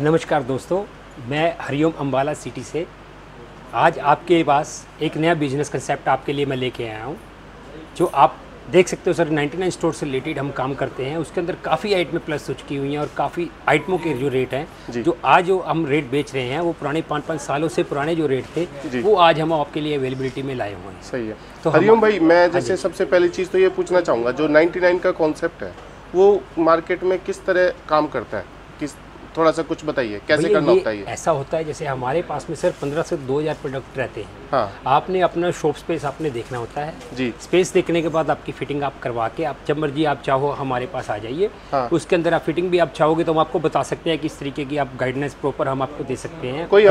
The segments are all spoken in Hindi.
नमस्कार दोस्तों मैं हरिओम अम्बाला सिटी से। आज आपके पास एक नया बिज़नेस कंसेप्ट आपके लिए मैं लेके आया हूँ जो आप देख सकते हो सर 99 स्टोर से रिलेटेड हम काम करते हैं। उसके अंदर काफ़ी आइटमें प्लस हो चुकी हुई हैं और काफ़ी आइटमों के जो रेट हैं जो। आज जो हम रेट बेच रहे हैं वो पुराने पाँच पाँच सालों से पुराने जो रेट थे वो आज हम आपके लिए अवेलेबिलिटी में लाए हुए हैं। सही है। तो हरिओम भाई मैं जैसे सबसे पहली चीज़ तो ये पूछना चाहूँगा जो 99 का कॉन्सेप्ट है वो मार्केट में किस तरह काम करता है? किस थोड़ा सा कुछ बताइए कैसे करना होता है ऐसा होता है जैसे हमारे पास में सिर्फ़ पंद्रह से दो हज़ार प्रोडक्ट रहते हैं। हाँ। आपने अपना शॉप स्पेस आपने देखना होता है। जी। स्पेस देखने के बाद आपकी फिटिंग आप करवा के आप जब मर्ज़ी आप चाहो हमारे पास आ जाइए। हाँ। उसके अंदर आप फिटिंग भी आप चाहोगे तो हम आपको बता सकते हैं किस तरीके की आप गाइडेंस प्रॉपर हम आपको दे सकते हैं। कोई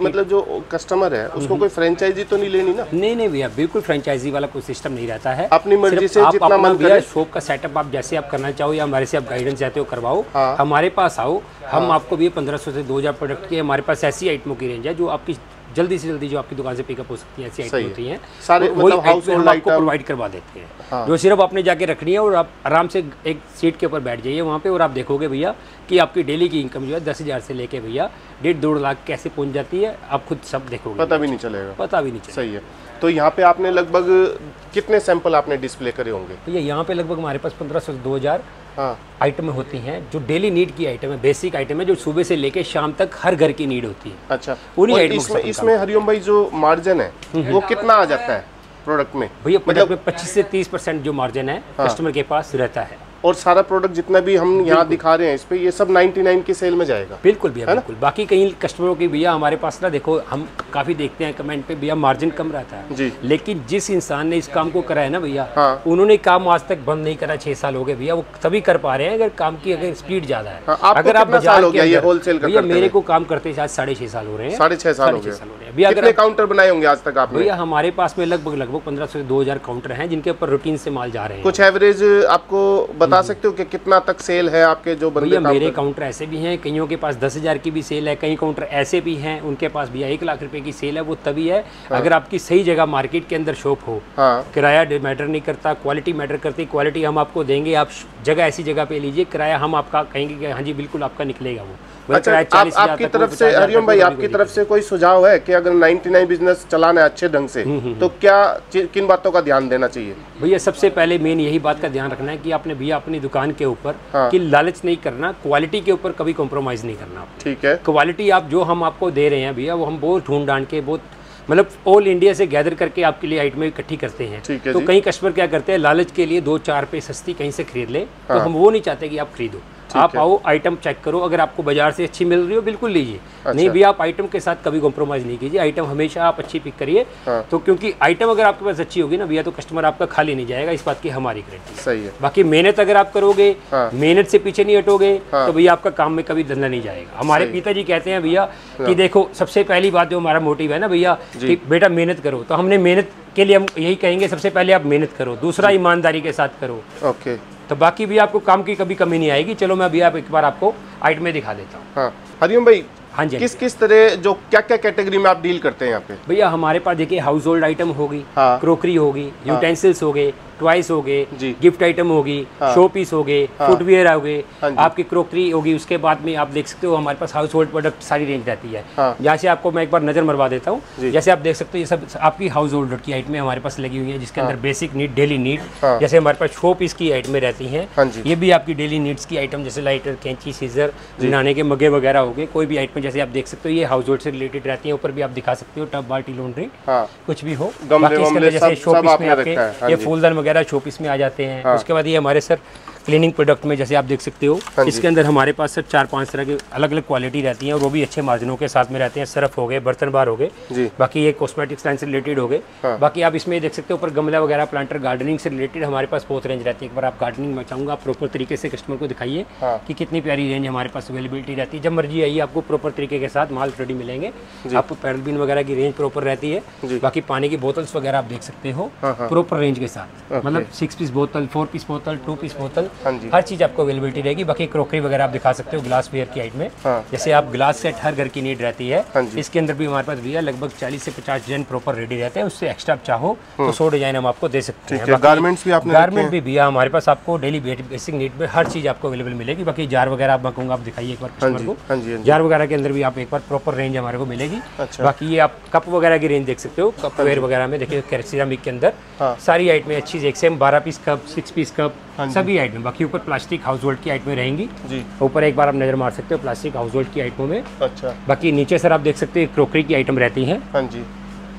मतलब जो कस्टमर है उसको कोई फ्रेंचाइजी तो नहीं लेनी ना? नहीं नहीं भैया बिल्कुल फ्रेंचाइजी वाला कोई सिस्टम नहीं रहता है। अपनी मर्ज़ी से जितना मन करे। शॉप का सेटअप आप जैसे आप करना चाहो या हमारे से आप गाइडेंस चाहते हो करवाओ हाँ। हमारे पास आओ हम आपको भी पंद्रह सौ से दो हज़ार प्रोडक्ट की हमारे पास ऐसी आइटमों की रेंज है जो आपकी जल्दी से जल्दी जो आपकी दुकान से पिकअप हो सकती है ऐसी आइटम है। होती हैं। सारे मतलब हम आपको प्रोवाइड करवा देते हैं। हाँ। जो सिर्फ़ आपने जाके रखनी है और आप आराम से एक सीट के ऊपर बैठ जाइए वहाँ पे और आप देखोगे भैया कि आपकी डेली की इनकम जो है दस हज़ार से लेके भैया डेढ़ दो लाख कैसे पहुँच जाती है आप खुद सब देखोगे। पता भी नहीं चलेगा। पता भी नहीं चलेगा। सही है। तो यहाँ पे आपने लगभग कितने सैंपल आपने डिस्प्ले करे होंगे? भैया यहाँ पे लगभग हमारे पास पंद्रह सौ दो हज़ार हाँ आइटमें होती हैं जो डेली नीड की आइटम है बेसिक आइटम है जो सुबह से लेके शाम तक हर घर की नीड होती है। अच्छा। उन्हीं आइटम इसमें इसमें हरिओम भाई जो मार्जिन है वो कितना आ जाता है प्रोडक्ट में? भैया प्रोडक्ट में पच्चीस से तीस परसेंट जो मार्जिन है कस्टमर के पास रहता है। और सारा प्रोडक्ट जितना भी हम यहाँ दिखा रहे हैं इस पर ये सब 99 की सेल में जाएगा। बिल्कुल भैया बिल्कुल। बाकी कई कस्टमरों की भैया हमारे पास ना देखो हम काफ़ी देखते हैं कमेंट पे भैया मार्जिन कम रहता है। जी। लेकिन जिस इंसान ने इस काम को करा है ना भैया हाँ। उन्होंने काम आज तक बंद नहीं करा छह साल हो गए भैया वो तभी कर पा रहे हैं अगर काम की अगर स्पीड ज़्यादा है। हाँ, अगर आप कितना बाज़ार साल हो गया ये अंदर- का भैया मेरे को काम करते आज साढ़े छह साल हो रहे हैं। साढ़े छह साल हो गए भैया अगर काउंटर बनाए होंगे आज तक आपने? भैया हमारे पास में लगभग लगभग पंद्रह से दो हज़ार काउंटर हैं जिनके ऊपर रूटीन से माल जा रहे हैं। कुछ एवरेज आपको बता सकते हो कि कितना तक सेल है आपके जो बंदे भैया मेरे काउंटर ऐसे भी हैं कईयों के पास दस हज़ार की भी सेल है कई काउंटर ऐसे भी हैं उनके पास भैया एक लाख रुपए की सेल है वो तभी है हाँ। अगर आपकी सही जगह मार्केट के अंदर शॉप हो। हाँ। किराया मैटर नहीं करता क्वालिटी मैटर करती क्वालिटी हम आपको देंगे आप जगह ऐसी जगह पे लीजिए किराया हम आपका कहेंगे कि हाँ जी बिल्कुल आपका निकलेगा वो। अच्छा आप आपकी तरफ़ से हरिओम भाई आपकी तरफ़ से कोई सुझाव है कि अगर 99 बिज़नेस चलाना है अच्छे ढंग हम्म, से तो क्या किन बातों का ध्यान देना चाहिए? भैया सबसे पहले मेन यही बात का ध्यान रखना है कि आपने भैया अपनी दुकान के ऊपर हाँ। कि लालच नहीं करना क्वालिटी के ऊपर कभी कॉम्प्रोमाइज़ नहीं करना ठीक है। क्वालिटी आप जो हम आपको दे रहे हैं भैया वो हम बहुत ढूंढ डांड के बहुत मतलब ऑल इंडिया से गैदर करके आपके लिए आइटमें इकट्ठी करते हैं। है तो कहीं कई कस्टमर क्या करते हैं लालच के लिए दो चार पे सस्ती कहीं से खरीद ले हाँ। तो हम वो नहीं चाहते कि आप खरीदो। आप आओ आइटम चेक करो अगर आपको बाज़ार से अच्छी मिल रही हो बिल्कुल लीजिए। अच्छा। नहीं भैया आप आइटम के साथ कभी कॉम्प्रोमाइज़ नहीं कीजिए आइटम हमेशा आप अच्छी पिक करिए। हाँ। तो क्योंकि आइटम अगर आपके पास अच्छी होगी ना भैया तो कस्टमर आपका खाली नहीं जाएगा इस बात की हमारी गारंटी सही है। बाकी मेहनत अगर आप करोगे हाँ। मेहनत से पीछे नहीं हटोगे हाँ। तो भैया आपका काम में कभी धंधा नहीं जाएगा। हमारे पिताजी कहते हैं भैया कि देखो सबसे पहली बात जो हमारा मोटिव है ना भैया कि बेटा मेहनत करो। तो हमने मेहनत के लिए हम यही कहेंगे सबसे पहले आप मेहनत करो दूसरा ईमानदारी के साथ करो। ओके। तो बाकी भी आपको काम की कभी कमी नहीं आएगी। चलो मैं अभी आप एक बार आपको आइट में दिखा देता हूँ। हाँ। हरिओम भाई हाँ जी हाँ किस किस तरह जो क्या क्या कैटेगरी में आप डील करते हैं यहाँ पे? भैया हमारे पास देखिए हाउस होल्ड आइटम होगी हाँ। क्रोकरी होगी यूटेंसिल्स हो गए ट्वाइस हो गए गिफ्ट आइटम होगी शो पीस हो। गए फुटवेयर हो गए हाँ आपकी क्रोकरी होगी उसके बाद में आप देख सकते हो हमारे पास हाउस होल्ड प्रोडक्ट सारी रेंज रहती है। हाँ। यहाँ से आपको मैं एक बार नज़र मरवा देता हूँ। जैसे आप देख सकते हो ये सब आपकी हाउस होल्ड की आइटमें हमारे पास लगी हुई है जिसके अंदर बेसिक नीड डेली नीड हाँ। जैसे हमारे पास शो पीस की आइटमें रहती हैं हाँ ये भी आपकी डेली नीड्स की आइटम जैसे लाइटर कैंची सीजर नहाने के मगे वगैरह हो गए कोई भी आइटम जैसे आप देख सकते हो ये हाउस होल्ड से रिलेटेड रहती है ऊपर भी आप दिखा सकते हो टब बाल्टी लॉन्ड्री हाँ। कुछ भी हो। बाकी इसके जैसे शो पीस में आपके है, हाँ ये फूलदान वगैरह शोपीस में आ जाते हैं हाँ। उसके बाद ये हमारे सर क्लीनिंग प्रोडक्ट में जैसे आप देख सकते हो हाँ इसके अंदर हमारे पास सर चार पाँच तरह के अलग अलग क्वालिटी रहती है और वो भी अच्छे मार्जिनों के साथ में रहते हैं सरफ हो गए बर्तन बार हो गए। बाकी ये कॉस्मेटिक्स लाइन से रिलेटेड हो गए। हाँ। बाकी आप इसमें देख सकते हो ऊपर गमला वगैरह प्लांटर गार्डनिंग से रिलेटेड हमारे पास बहुत रेंज रहती है। एक बार आप गार्डनिंग में चाहूँगा आप प्रॉपर तरीके से कस्टमर को दिखाइए हाँ। कि कितनी प्यारी रेंज हमारे पास अवेलेबिलिटी रहती है। जब मर्ज़ी आइए आपको प्रॉपर तरीके के साथ माल रेडी मिलेंगे। आपको पैडल बिन वगैरह की रेंज प्रॉपर रहती है। बाकी पानी की बोतल्स वगैरह आप देख सकते हो हाँ, हाँ। प्रॉपर रेंज के साथ। मतलब सिक्स पीस बोतल फोर पीस बोतल टू पीस बोतल। हर चीज़ आपको अवेलेबिलिटी रहेगी। बाकी क्रोकरी वगैरह आप दिखा सकते हो ग्लास वेयर की आइट में। हाँ। जैसे आप ग्लास सेट हर घर की नीड रहती है। हाँ। इसके अंदर भी हमारे पास भैया लगभग 40 से 50 डिज़ाइन प्रॉपर रेडी रहते हैं। उससे एक्स्ट्रा आप चाहो तो सौ डिज़ाइन हम आपको दे सकते हैं। गारमेंट्स भी आपने गारमेंट भी भैया हमारे पास आपको डेली बेसिक नीड पे हर चीज़ आपको अवेलेबल मिलेगी। बाकी जार वगैरह आप मैं कहूँगा आप दिखाइए एक बार हाँ कस्टमर को। हाँ हाँ जार वगैरह के अंदर भी आप एक बार प्रॉपर रेंज हमारे को मिलेगी। अच्छा। बाकी ये आप कप वगैरह की रेंज देख सकते हो। कप वेयर वगैरह में देखिए सिरामिक के अंदर हाँ। सारी आइटमें अच्छी एक सेम बारह piece cup six piece cup हाँ सभी आइटमें बाकी ऊपर प्लास्टिक हाउस होल्ड की आइटमें रहेंगी। जी। ऊपर एक बार आप नज़र मार सकते हो प्लास्टिक हाउस होल्ड की आइटमों में। अच्छा। बाकी नीचे सर आप देख सकते हो क्रोकरी की आइटम रहती हैं। हाँ जी।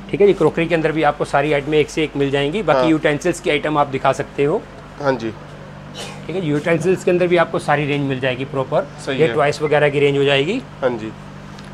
ठीक है जी क्रोकरी के अंदर भी आपको सारी आइटमें एक से एक मिल जाएँगी। बाकी हाँ। यूटेंसिल्स की आइटम आप दिखा सकते हो। हाँ जी। ठीक है यूटेंसिल्स के अंदर भी आपको सारी रेंज मिल जाएगी प्रॉपर ये। टॉयस वगैरह की रेंज हो जाएगी। हाँ जी।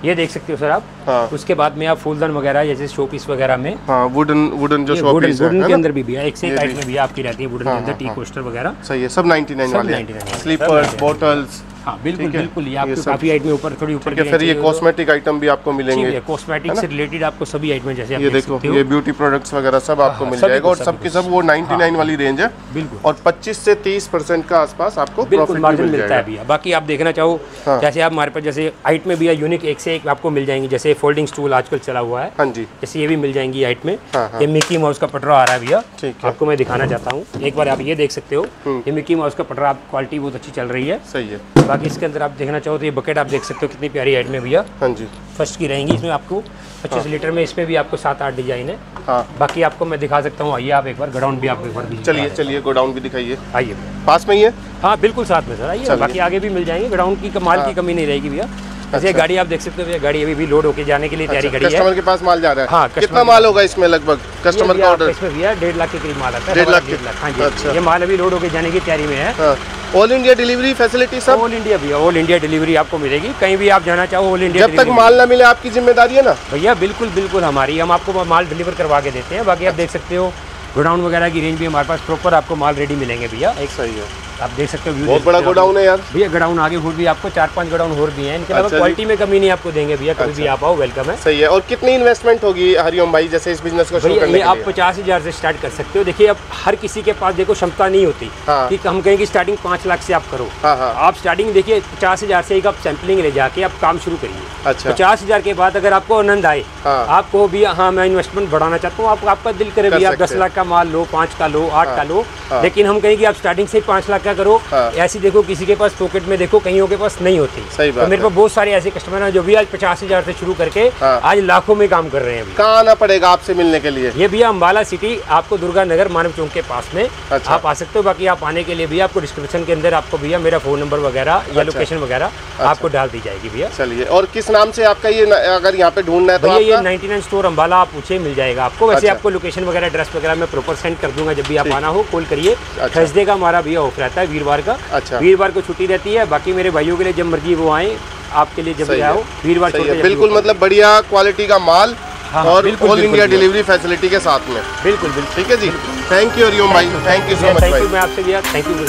ये देख सकते हो सर आप। हाँ। उसके बाद में आप फूलदान वगैरह जैसे शो पीस वगैरह में। हाँ वुडन वुडन जो शो पीस वुडन के अंदर भी है एक से एक आइटम भी। में भी आपकी रहती है वुडन के हाँ, अंदर हाँ, टी पोस्टर कोस्टर वगैरह। सही है सब 99 नाइन वाले 99 वाले, स्लीपर्स सब 99 बॉटल्स हाँ बिल्कुल बिल्कुल ये ये आपको काफ़ी आइटमें ऊपर थोड़ी ऊपर ठीक है फिर ये कॉस्मेटिक आइटम भी आपको मिलेंगे। कॉस्मेटिक से रिलेटेड आपको सभी आइटमें जैसे आप ये देखो ये ब्यूटी प्रोडक्ट्स वगैरह सब आपको हाँ, मिल जाएगा और सबके सब वो 99 वाली रेंज है। बिल्कुल। और 25 से 30 परसेंट का आसपास आपको बिल्कुल मार्जिन मिलता है भैया बाकी आप देखना चाहो हाँ। जैसे आप हमारे पास जैसे आइट में भैया यूनिक एक से एक आपको मिल जाएँगे। जैसे फोल्डिंग स्टूल आजकल चला हुआ है हाँ जी। जैसे ये भी मिल जाएँगी आइट में। हाँ, हाँ। ये मिकी माउस का पटरा आ रहा है भैया। आपको मैं दिखाना चाहता हूँ। एक बार आप ये देख सकते हो। ये मिकी माउस का पटरा आप क्वालिटी बहुत अच्छी चल रही है। सही है। बाकी इसके अंदर आप देखना चाहो तो ये बकेट आप देख सकते हो कितनी प्यारी हाइट में भैया। हाँ जी। फ़र्स्ट की रहेंगी इसमें आपको पच्चीस लीटर में इसमें भी आपको सात आठ डिज़ाइन है। हाँ। बाकी आपको मैं दिखा सकता हूँ आइए आप एक बार गोडाउन भी आपको एक बार चलिए चलिए गोडाउन भी दिखाइए। आइए। पास में ही है? हाँ बिल्कुल साथ में सर आइए। बाकी आगे भी मिल जाएँगे गोडाउन की माल की कमी नहीं रहेगी भैया। जैसे ये गाड़ी आप देख सकते हो भैया गाड़ी अभी भी लोड होके जाने के लिए तैयारी खड़ी है। कस्टमर के पास माल जा रहा है। हाँ, कितना माल होगा इसमें लगभग? कस्टमर का ऑर्डर इसमें भैया डेढ़ लाख के करीब माल आता है डेढ़ लाख डेढ़ लाख हाँ जी। अच्छा। ये माल अभी लोड होके जाने की तैयारी में है। हाँ। ऑल इंडिया डिलीवरी फैसिलिटी सब? ऑल इंडिया भैया ऑल इंडिया डिलीवरी आपको मिलेगी। कहीं भी आप जाना चाहो ऑल इंडिया जब तक माल ना मिले आपकी ज़िम्मेदारी है ना? भैया बिल्कुल बिल्कुल हमारी। हम आपको माल डिलीवर करवा के देते हैं। बाकी आप देख सकते हो गोडाउन वगैरह की रेंज भी हमारे पास प्रॉपर आपको माल रेडी मिलेंगे भैया। एक सही है। आप देख सकते हो बहुत बड़ा गोडाउन है यार। भैया गोडाउन आगे और भी आपको चार पाँच गोडाउन और भी हैं इनके अलावा अच्छा क्वालिटी में कमी नहीं आपको देंगे भैया कभी भी आप आओ वेलकम है। सही है और कितनी इन्वेस्टमेंट होगी हरिओम भाई जैसे इस बिज़नेस को शुरू करने ये आप पचास हज़ार से स्टार्ट कर सकते हो। देखिए अब हर किसी के पास देखो क्षमता नहीं होती हाँ। कि हम कहें कि स्टार्टिंग पाँच लाख से आप करो। हाँ हाँ। आप स्टार्टिंग देखिए पचास हज़ार से एक आप सैंपलिंग ले जाके आप काम शुरू करिए। अच्छा। पचास हज़ार के बाद अगर आपको आनंद आए। आपको भी हाँ मैं इन्वेस्टमेंट बढ़ाना चाहता हूँ आपका दिल करे कर भी आप सकते दस लाख का माल लो पाँच का लो आठ का लो। लेकिन हम कहें कि आप स्टार्टिंग से पाँच लाख का करो हाँ। ऐसी देखो किसी के पास पॉकेट में देखो कईयों के पास नहीं होती। सही बात तो मेरे पास बहुत सारे ऐसे कस्टमर हैं जो भी आज पचास हज़ार से शुरू करके हाँ। आज लाखों में काम कर रहे हैं कहाँ आना पड़ेगा आपसे मिलने के लिए? ये भैया अम्बाला सिटी आपको दुर्गा नगर मानव चौक के पास में। अच्छा। आप आ सकते हो बाकी आप आने के लिए भी आपको डिस्क्रिप्शन के अंदर आपको भैया मेरा फ़ोन नंबर वगैरह या लोकेशन वगैरह आपको डाल दी जाएगी भैया। चलिए और किस नाम से आपका ये अगर यहाँ पे ढूंढना है तो भैया ये 99 स्टोर अम्बाला आप पूछे मिल जाएगा आपको। वैसे अच्छा। आपको लोकेशन वगैरह एड्रेस वगैरह मैं प्रॉपर सेंड कर दूँगा जब भी आप आना हो कॉल करिए। अच्छा। थर्सडे का हमारा भैया ऑफ़ रहता है। वीरवार का। अच्छा। वीरवार को छुट्टी रहती है बाकी मेरे भाइयों के लिए जब मर्ज़ी वो आए आपके लिए जब भी आओ वीरवार है। बिल्कुल मतलब बढ़िया क्वालिटी का माल हाँ, हाँ, और ऑल इंडिया डिलीवरी फैसिलिटी के साथ में। बिल्कुल बिल्कुल। ठीक है जी। थैंक यू हरिओम भाई thank you so much thank you मैं आपसे भैया थैंक यू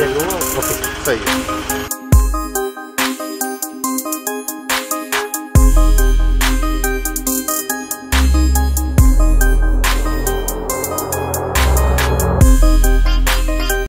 सही है।